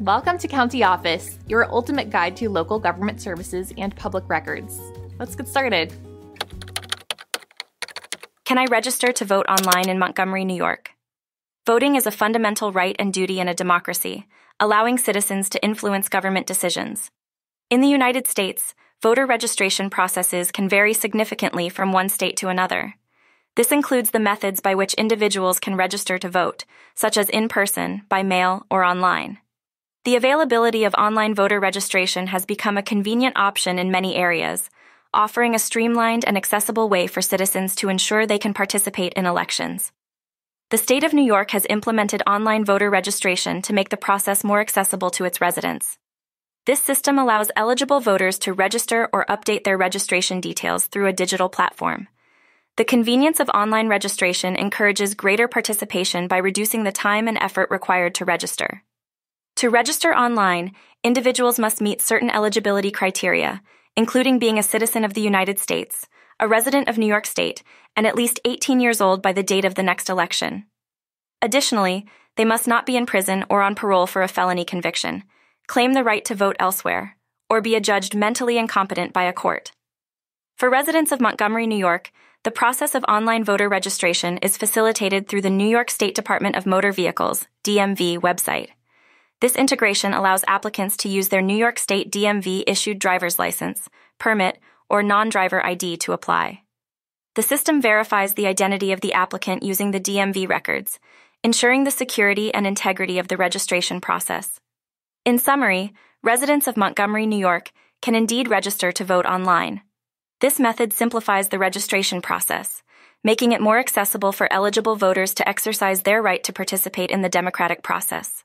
Welcome to County Office, your ultimate guide to local government services and public records. Let's get started. Can I register to vote online in Montgomery, New York? Voting is a fundamental right and duty in a democracy, allowing citizens to influence government decisions. In the United States, voter registration processes can vary significantly from one state to another. This includes the methods by which individuals can register to vote, such as in person, by mail, or online. The availability of online voter registration has become a convenient option in many areas, offering a streamlined and accessible way for citizens to ensure they can participate in elections. The state of New York has implemented online voter registration to make the process more accessible to its residents. This system allows eligible voters to register or update their registration details through a digital platform. The convenience of online registration encourages greater participation by reducing the time and effort required to register. To register online, individuals must meet certain eligibility criteria, including being a citizen of the United States, a resident of New York State, and at least 18 years old by the date of the next election. Additionally, they must not be in prison or on parole for a felony conviction, claim the right to vote elsewhere, or be adjudged mentally incompetent by a court. For residents of Montgomery, New York, the process of online voter registration is facilitated through the New York State Department of Motor Vehicles, DMV, website. This integration allows applicants to use their New York State DMV issued driver's license, permit, or non driver ID to apply. The system verifies the identity of the applicant using the DMV records, ensuring the security and integrity of the registration process. In summary, residents of Montgomery, New York can indeed register to vote online. This method simplifies the registration process, making it more accessible for eligible voters to exercise their right to participate in the democratic process.